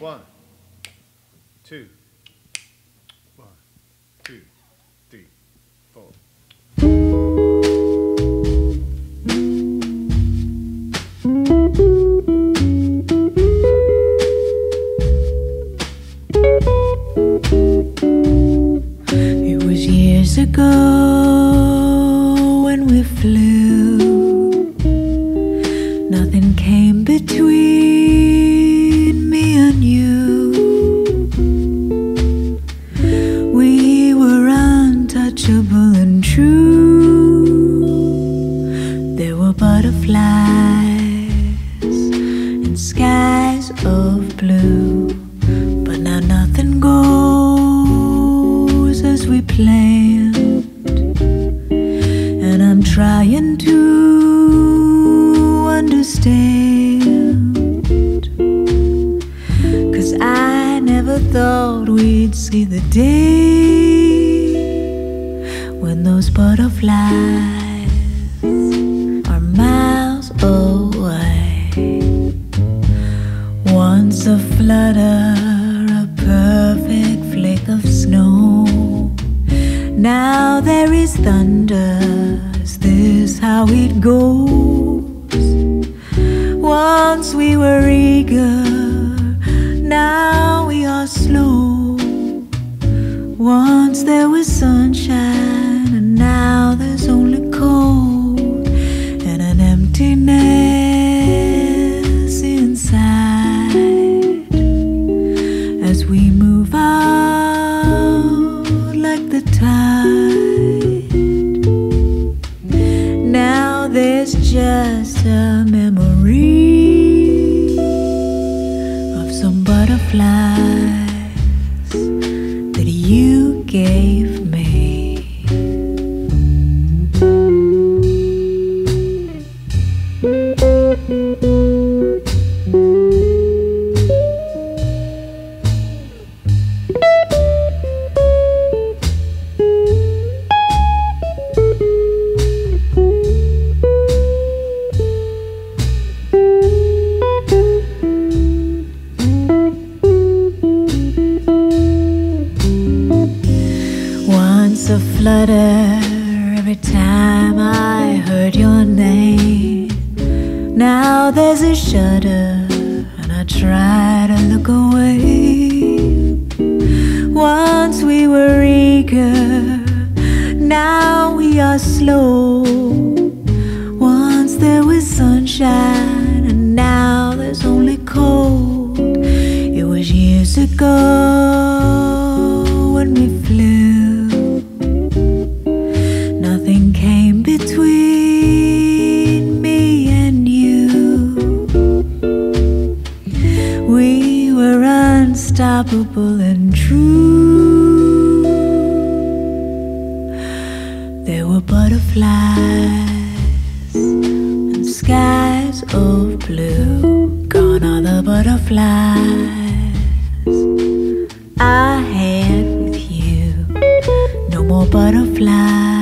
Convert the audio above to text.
One, two, one, two, three, four. It was years ago when we flew. Nothing came between me and you. We were untouchable and true. There were butterflies and skies of blue. But now nothing goes as we planned. And I'm trying to understand. We'd see the day when those butterflies are miles away. Once a flutter, a perfect flake of snow. Now there is thunder. Is this how it goes? Once we were eager, There was sunshine, and now there's only cold and an emptiness inside as we move out like the tide. Now there's just a memory of some butterflies gave Once a flutter every time I heard your name. Now there's a shudder, and I try to look away. Once we were eager, now we are slow. Once there was sunshine, and now there's only cold. It was years ago were unstoppable and true. There were butterflies and skies of blue. Gone are the butterflies I had with you. No more butterflies